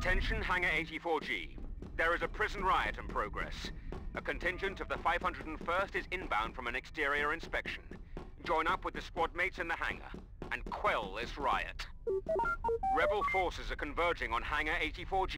Attention, Hangar 84G. There is a prison riot in progress. A contingent of the 501st is inbound from an exterior inspection. Join up with the squad mates in the hangar and quell this riot. Rebel forces are converging on Hangar 84G.